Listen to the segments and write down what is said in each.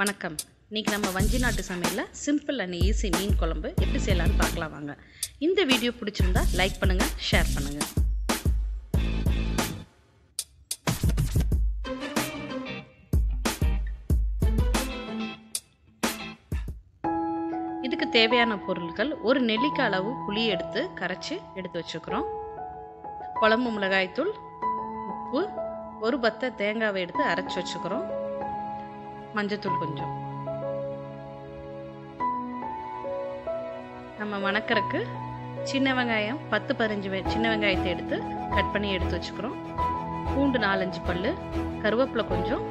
வணக்கம். இன்றைக்கி நம்ம வஞ்சி நாட்டு சமையலில் சிம்பிள் அண்ட் ஈஸி மீன் குழம்பு எப்படி செய்யலாம்னு பார்க்கலாம் வாங்க. இந்த வீடியோ பிடிச்சிருந்தா லைக் பண்ணுங்கள் ஷேர் பண்ணுங்கள் இதுக்கு தேவையான பொருட்கள் ஒரு நெல்லிக்காய் அளவு புளி எடுத்து கரைச்சி எடுத்து வச்சுக்கிறோம். குழம்பு மிளகாய்த்தூள் உப்பு ஒரு பத்தை தேங்காவை எடுத்து அரைச்சி வச்சுக்கிறோம். மஞ்சத்தூள் கொஞ்சம். நம்ம வணக்கறக்கு சின்ன வெங்காயம் பத்து பதினஞ்சு வெ சின்ன வெங்காயத்தை எடுத்து கட் பண்ணி எடுத்து வச்சுக்கிறோம். பூண்டு நாலஞ்சு பல் கருவேப்பிலை கொஞ்சம்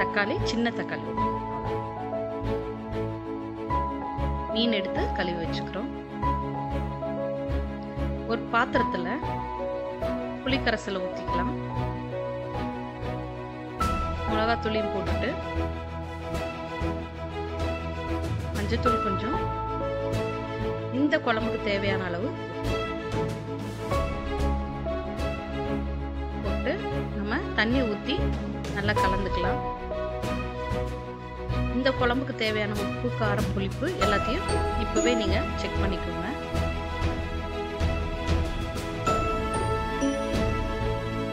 தக்காளி சின்ன தக்காளி. மீன் எடுத்து கழுவி வச்சுக்கிறோம். ஒரு பாத்திரத்தில் புளிக்கரைசலை ஊற்றிக்கலாம் மிளகாத்தூளையும் போட்டுட்டு மஞ்சத்தூள் கொஞ்சம். இந்த குழம்புக்கு தேவையான அளவு போட்டு நம்ம தண்ணி ஊற்றி நல்லா கலந்துக்கலாம். இந்த குழம்புக்கு தேவையான உப்பு காரம் புளிப்பு எல்லாத்தையும் இப்போவே நீங்கள் செக் பண்ணிக்கோங்க.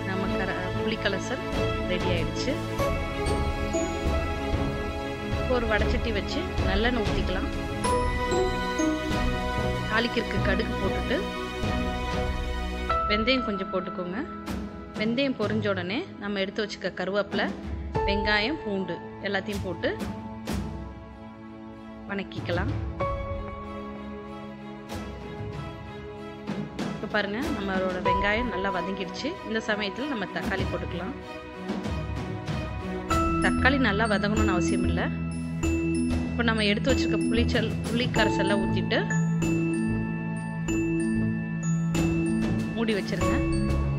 நம்ம கர புளிக்கலசல் ரெடி ஆயிடுச்சு. ஒரு வடச்சட்டி வச்சு நல்லெண்ணெய் ஊற்றிக்கலாம் தாளிக்கிற்கு கடுகு போட்டுட்டு வெந்தயம் கொஞ்சம் போட்டுக்கோங்க. வெந்தயம் பொரிஞ்ச உடனே நம்ம எடுத்து வச்சுக்க கருவேப்பிலை வெங்காயம் பூண்டு எல்லாத்தையும் போட்டு வணக்கிக்கலாம். இப்போ பாருங்கள் நம்மளோட வெங்காயம் நல்லா வதங்கிடுச்சு. இந்த சமயத்தில் நம்ம தக்காளி போட்டுக்கலாம். தக்காளி நல்லா வதங்கணும்னு அவசியம் இல்லை. இப்போ நம்ம எடுத்து வச்சுருக்க புளிச்சல் புளி கரைசல்லாம் ஊற்றிட்டு மூடி வச்சுருங்க.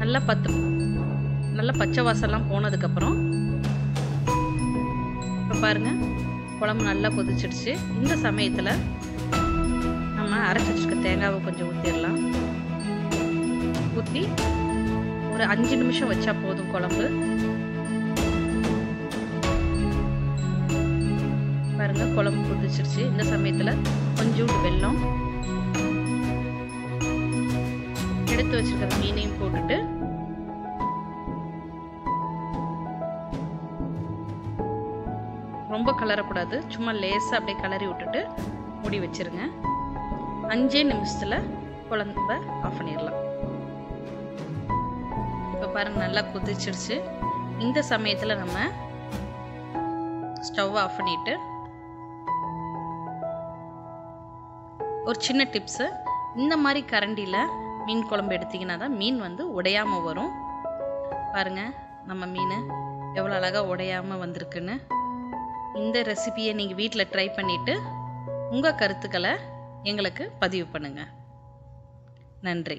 நல்லா பத்து நல்லா பச்சை வாசல்லாம் போனதுக்கப்புறம் இப்போ பாருங்கள் குழம்பு நல்லா கொதிச்சிடுச்சு. இந்த சமயத்தில் நம்ம அரைச்சி வச்சுருக்க தேங்காவை கொஞ்சம் ஊற்றிடலாம் ஊற்றி ஒரு அஞ்சு நிமிஷம் வச்சா போதும் குழம்பு. பாருங்க குழம்பு கொதிச்சிருச்சு. இந்த சமயத்தில் கொஞ்சோண்டு வெல்லம் எடுத்து வச்சிருக்கிற மீனையும் போட்டுட்டு ரொம்ப கலரக்கூடாது. சும்மா லேசாக அப்படியே கலரி விட்டுட்டு மூடி வச்சுருங்க. அஞ்சே நிமிஷத்தில் குழம்ப ஆஃப் பண்ணிடலாம். இப்போ பாருங்கள் நல்லா கொதிச்சிருச்சு. இந்த சமயத்தில் நம்ம ஸ்டவ் ஆஃப் பண்ணிவிட்டு ஒரு சின்ன டிப்ஸு இந்த மாதிரி கரண்டியில் மீன் குழம்பு எடுத்திங்கன்னா தான் மீன் வந்து உடையாமல் வரும். பாருங்கள் நம்ம மீன் எவ்வளோ அழகாக உடையாமல் வந்திருக்குன்னு. இந்த ரெசிபியை நீங்கள் வீட்டில் ட்ரை பண்ணிவிட்டு உங்கள் கருத்துக்களை எங்களுக்கு பதிவு பண்ணுங்கள் நன்றி.